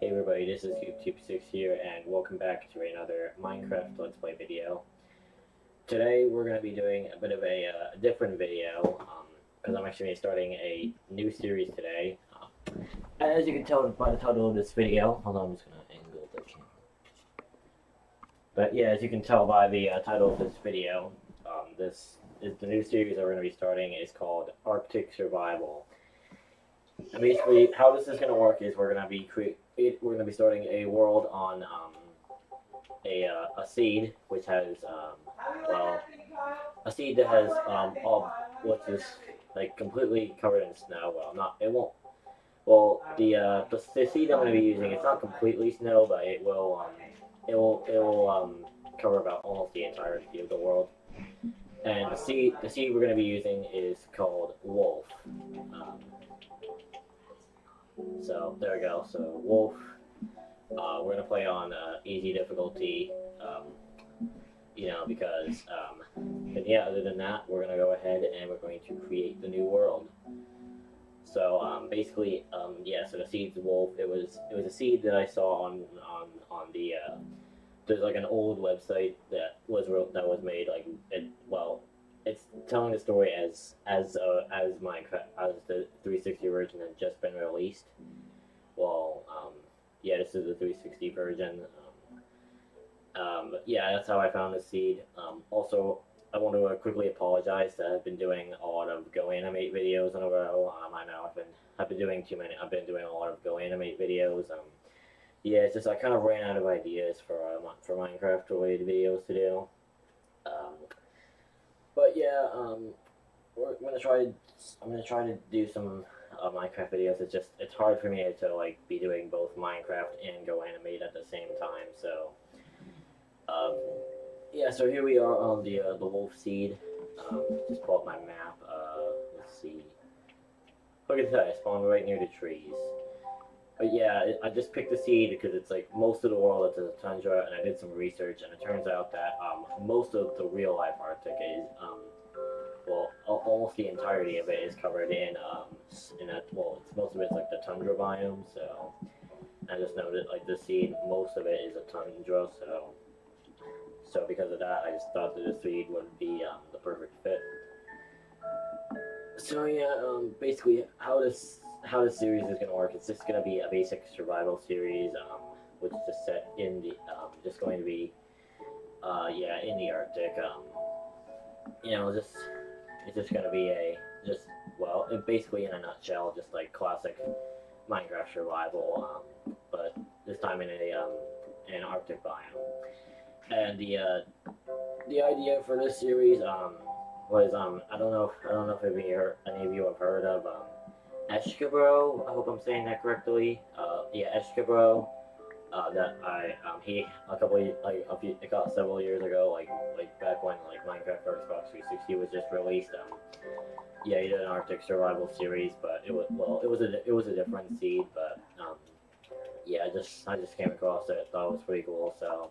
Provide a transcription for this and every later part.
Hey everybody, this is Goobtoob6 here, and welcome back to another Minecraft Let's Play video. Today we're going to be doing a bit of a uh, different video, because I'm actually starting a new series today. Um, as you can tell by the title of this video, hold on, I'm just going to angle the camera. But yeah, as you can tell by the uh, title of this video, um, this is the new series that we're going to be starting is called Arctic Survival. And basically, how this is going to work is we're going to be create we're going to be starting a world on um, a uh, a seed which has um, well a seed that has um, all what's this like completely covered in snow. Well, not it won't. Well, the uh, the, the seed I'm going to be using it's not completely snow, but it will um, it will it will um, cover about almost the entirety of the world. And the seed the seed we're going to be using is called wolf. Um, so there we go. So Wolf, uh, we're gonna play on uh, easy difficulty, um, you know, because um, yeah. Other than that, we're gonna go ahead and we're going to create the new world. So um, basically, um, yeah. So the seed's wolf. It was it was a seed that I saw on on on the. Uh, there's like an old website that was wrote, that was made like it, well it's telling the story as as uh, as Minecraft as the 360 version had just been released. Well, um, yeah, this is the 360 version. Um, um, yeah, that's how I found the seed. Um, also, I want to quickly apologize that I've been doing a lot of Go Animate videos in a row. Um, I know I've been I've been doing too many. I've been doing a lot of Go Animate videos. Um, yeah, it's just I kind of ran out of ideas for uh, for Minecraft related videos to do. Um, but yeah, um, we're, I'm gonna try. I'm gonna try to do some uh, Minecraft videos. It's just it's hard for me to like be doing both Minecraft and Go Animate at the same time. So, um, yeah. So here we are on the uh, the Wolf Seed. Um, just pull up my map. Uh, let's see. Look at that! I spawned right near the trees. But yeah, I just picked the seed because it's like most of the world is a tundra, and I did some research, and it turns out that um, most of the real life Arctic is, um, well, almost the entirety of it is covered in, um, in a, well, it's most of it's like the tundra biome, so I just noted like the seed, most of it is a tundra, so so because of that, I just thought that the seed would be um, the perfect fit. So yeah, um, basically how this how this series is going to work. It's just going to be a basic survival series, um, which is just set in the, um, just going to be, uh, yeah, in the Arctic. Um, you know, just it's just going to be a just well, basically in a nutshell, just like classic Minecraft survival, um, but this time in a um, an Arctic biome. And the uh, the idea for this series um, was um, I don't know if, I don't know if any, any of you have heard of um, Eshkabro, I hope I'm saying that correctly. Uh, yeah, Eshkabro. Uh, that I um he a couple of, like a few it got several years ago like like back when like Minecraft for Xbox 360 was just released um yeah he did an Arctic survival series but it was well it was a it was a different seed but um yeah I just I just came across it thought it was pretty cool so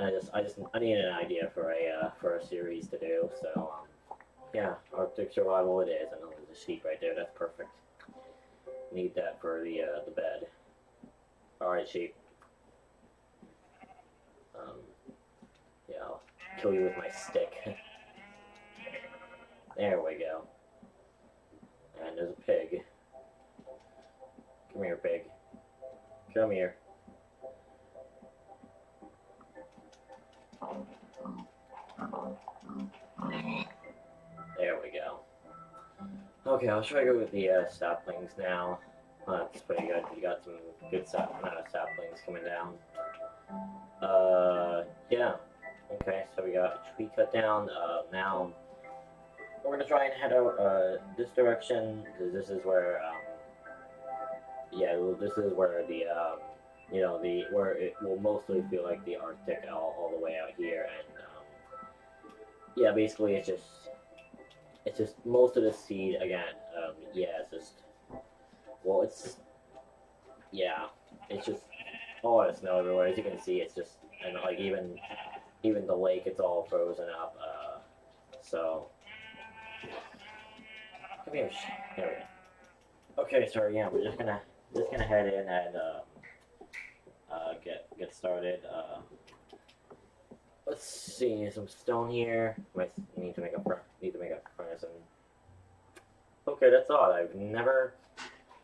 I just I just I needed an idea for a uh, for a series to do so um yeah, Arctic survival it is. I a sheep right there. That's perfect. Need that for the uh, the bed. All right, sheep. Um, yeah, I'll kill you with my stick. there we go. And there's a pig. Come here, pig. Come here. Okay, I'll try to go with the uh, saplings now. Uh, that's pretty good. You got some good sap uh, saplings coming down. Uh, yeah. Okay, so we got a tree cut down. Uh, now we're gonna try and head out uh, this direction because this is where, um, yeah, well, this is where the, um, you know, the where it will mostly feel like the Arctic all, all the way out here, and um, yeah, basically it's just it's just most of the seed again. Um, yeah, it's just well, it's yeah, it's just all the snow everywhere. As you can see, it's just and like even even the lake, it's all frozen up. Uh, so come here, there we go. Okay, so yeah, we're just gonna just gonna head in and uh, uh, get get started. Uh, let's see, some stone here. Might need to make a need to make a furnace. And okay, that's odd. I've never,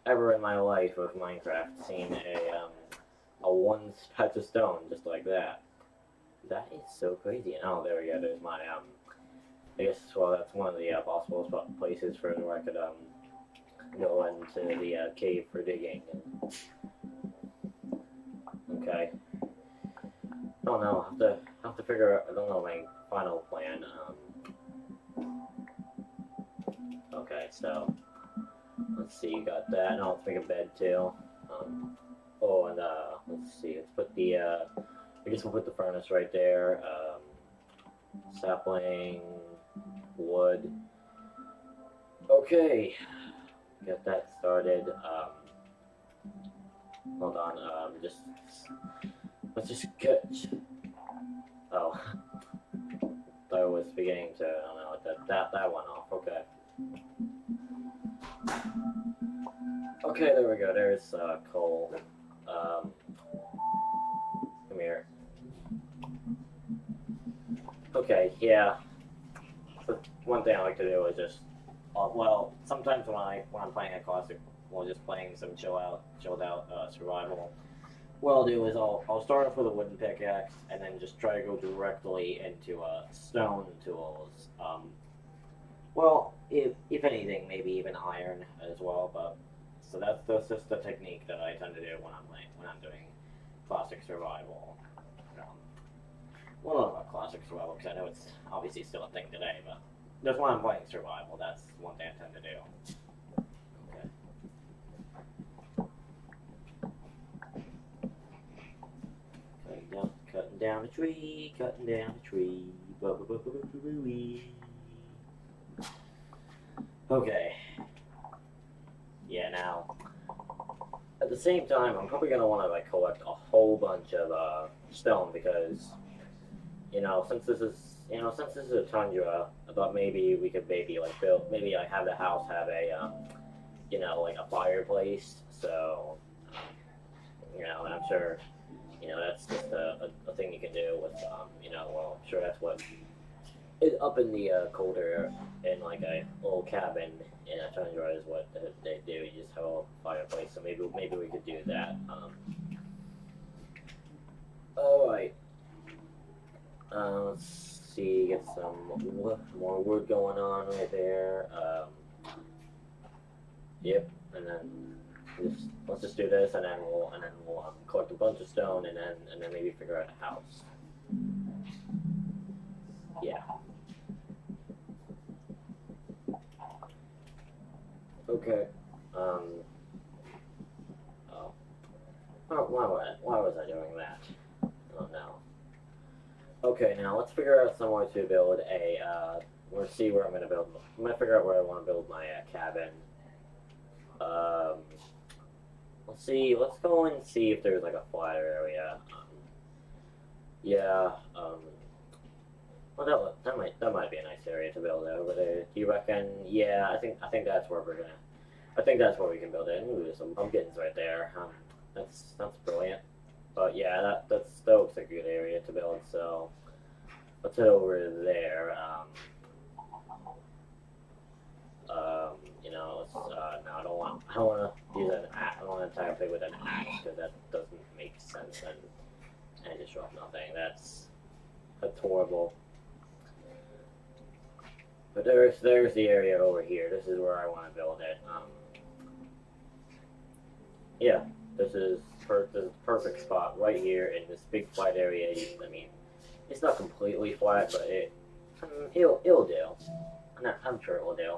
ever in my life of Minecraft seen a um, a one patch of stone just like that. That is so crazy. And Oh, there we go. There's my um. I guess well, that's one of the uh, possible places for where I could um go into the uh, cave for digging. Okay. I don't know. I have to have to figure out. I don't know my final plan. Um. Okay, so let's see. You got that. Now let's make a bed too. Um. Oh, and uh, let's see. Let's put the uh. I guess we'll put the furnace right there. Um. Sapling, wood. Okay, get that started. Um, hold on. Um, just let's just get. Oh, I was beginning to. I don't know. That that that went off. Okay. Okay, there we go. There's uh, coal. Um, come here. Okay, yeah. One thing I like to do is just, uh, well, sometimes when I when I'm playing a classic, well, just playing some chill out, chilled out uh, survival. What I'll do is I'll I'll start off with a wooden pickaxe and then just try to go directly into uh, stone tools. Um, well, if if anything, maybe even iron as well. But so that's that's just the technique that I tend to do when I'm playing when I'm doing classic survival. Um, well, not classic survival because I know it's obviously still a thing today, but just when I'm playing survival, that's one thing I tend to do. Okay. Cutting down, cutting down a tree, cutting down a tree. Okay. Yeah, now. At the same time, I'm probably gonna want to like collect a whole bunch of uh, stone because you know, since this is, you know, since this is a tundra, I thought maybe we could maybe like build, maybe like have the house have a, um, you know, like a fireplace. So, you know, I'm sure, you know, that's just a, a, a thing you can do with, um, you know, well, I'm sure that's what it, up in the uh, colder in like a little cabin in a tundra is what they do. You just have a fireplace. So maybe maybe we could do that. Um, all right. Uh, let's see, get some more wood going on right there. Um, yep, and then just let's just do this, and then we'll and then we'll um, collect a bunch of stone, and then and then maybe figure out a house. Yeah. Okay. Um. Oh. Why, why was I doing that? Oh no. Okay, now let's figure out somewhere to build a. Uh, let's see where I'm gonna build. I'm gonna figure out where I want to build my uh, cabin. Um, let's see. Let's go and see if there's like a flat area. Um, yeah. Um. Well, that, that might that might be a nice area to build over there. Do you reckon? Yeah, I think I think that's where we're gonna. I think that's where we can build in. Ooh, there's some pumpkins right there. Um, that's that's brilliant. But yeah, that that's that looks like a good area to build. So let's head over there. Um, um, you know, let's, uh, I don't want. To use an. I don't want to attack a pig with an axe because that doesn't make sense and and disrupt nothing. That's that's horrible. But there's there's the area over here. This is where I want to build it. Um, yeah, this is per- this is the perfect spot right here in this big flat area. I mean, it's not completely flat, but it um, it'll it'll do. I'm, not, I'm sure it will do.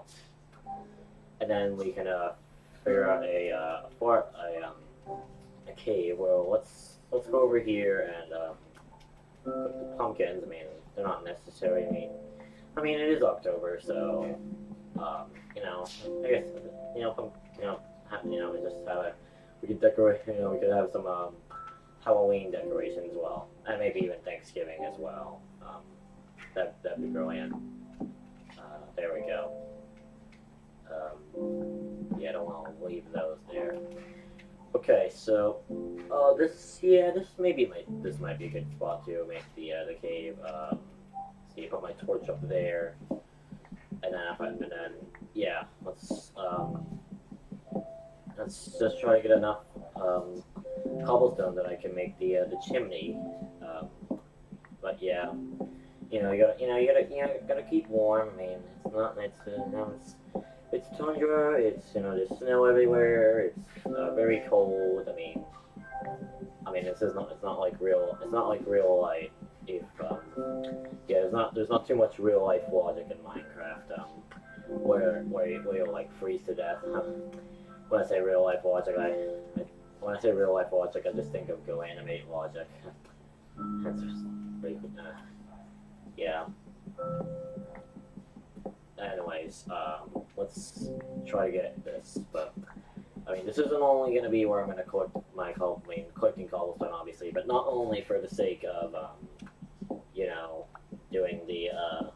And then we can uh, figure out a uh, fort, a um, a cave. Well, let's let's go over here and put the pumpkins. I mean, they're not necessary. I mean, I mean it is October, so um, you know, I guess you know, pump, you know, you know, we just have a we could decorate. You know, we could have some um, Halloween decorations as well, and maybe even Thanksgiving as well. Um, that that'd be brilliant. Uh, there we go. Um, yeah, I don't want to leave those there. Okay, so uh, this yeah, this maybe might this might be a good spot to make the uh, the cave. Um, see, put my torch up there, and then if I, and then yeah, let's um, let's just try to get enough um, cobblestone that I can make the uh, the chimney. Um, but yeah, you know, you gotta you know you gotta you know gotta keep warm. I mean, it's not it's uh, you know, it's it's tundra. It's you know there's snow everywhere. It's uh, very cold. I mean, I mean this is not it's not like real it's not like real life. If um, yeah, there's not there's not too much real life logic in Minecraft. Um, where where you, where you'll like freeze to death. when I say real life logic, I, when I say real life logic, I just think of GoAnimate logic. That's just pretty, uh, yeah. Anyways, um, let's try to get this. But I mean, this isn't only going to be where I'm going to collect my cobble, I mean, collecting cobblestone, obviously, but not only for the sake of, um, you know, doing the uh,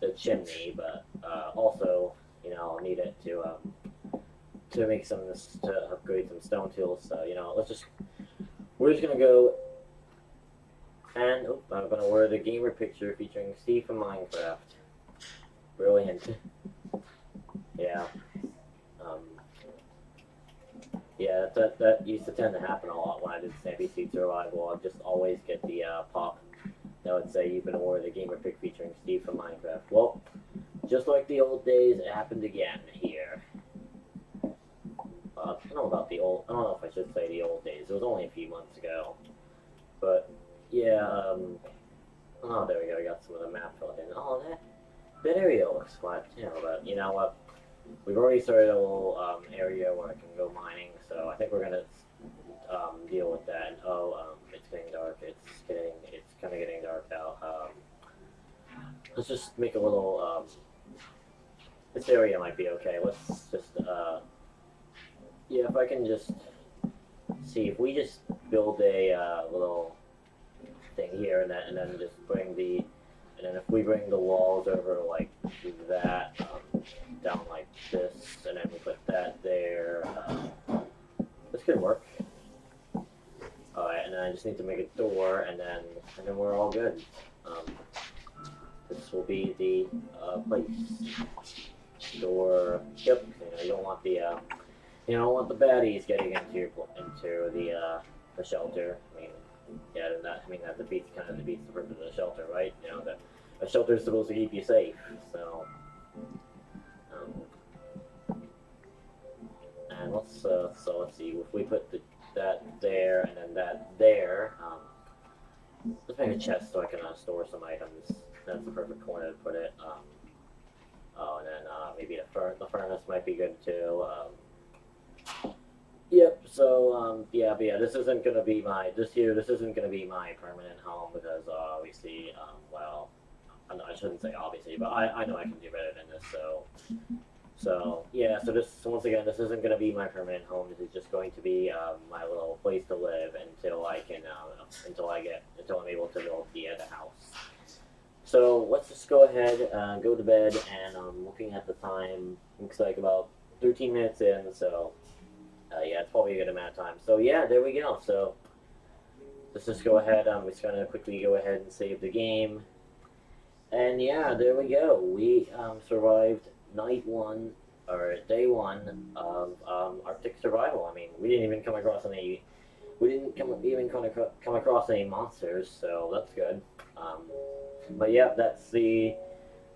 the chimney, but uh, also, you know, I'll need it to um, to make some to upgrade some stone tools. So you know, let's just we're just gonna go and oh, I'm gonna wear the gamer picture featuring Steve from Minecraft. Brilliant. Yeah. Um, yeah, that that used to tend to happen a lot when I did Snappy Seed Survival. I'd just always get the uh, pop that would say you've been awarded the gamer pick featuring Steve from Minecraft. Well, just like the old days, it happened again here. Uh, I don't know about the old. I don't know if I should say the old days. It was only a few months ago, but yeah. Um, oh, there we go. I got some of the map filled in. Oh, that that area looks flat too. But you know what? We've already started a little um, area where I can go mining, so I think we're gonna um, deal with that. And, oh, um, it's getting dark. It's getting. It's kind of getting dark out. Um, let's just make a little. Um, this area might be okay. Let's just. Uh, yeah, if I can just see if we just build a uh, little thing here and then and then just bring the and then if we bring the walls over like that just need to make a door and then and then we're all good um, this will be the uh, place door yep you, know, you don't want the uh, you don't want the baddies getting into your into the uh, the shelter I mean yeah, that I mean that defeats kind of defeats the purpose of the shelter, right? You know that a shelter is supposed to keep you safe, so. Um, and let's uh, so let's see if we put the, that there and then that there. Um, let's make a chest so I can uh, store some items. That's the perfect corner to put it. Um, oh, and then uh, maybe the, fur the furnace might be good too. Um, Yep. So um, yeah, but yeah, this isn't gonna be my this here. This isn't gonna be my permanent home because uh, obviously, um, well, I, know, I shouldn't say obviously, but I, I know I can do better than this. So so yeah. So this once again, this isn't gonna be my permanent home. This is just going to be um, my little place to live until I can uh, until I get until I'm able to build the other house. So let's just go ahead, uh, go to bed, and um, looking at the time, looks like about 13 minutes in. So uh, yeah, it's probably a good amount of time. So yeah, there we go. So let's just go ahead. I'm just gonna quickly go ahead and save the game. And yeah, there we go. We um, survived night one or day one of um, Arctic survival. I mean, we didn't even come across any. We didn't come even come across, come across any monsters, so that's good. Um, but yeah, that's the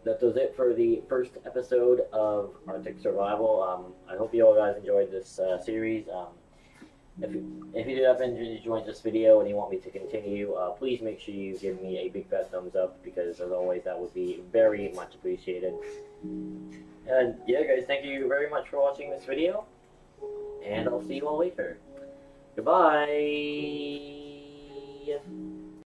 that does it for the first episode of Arctic Survival. Um, I hope you all guys enjoyed this uh, series. If you, if you did happen to enjoy this video and you want me to continue, uh, please make sure you give me a big fat thumbs up because, as always, that would be very much appreciated. And yeah, guys, thank you very much for watching this video, and I'll see you all later. Goodbye.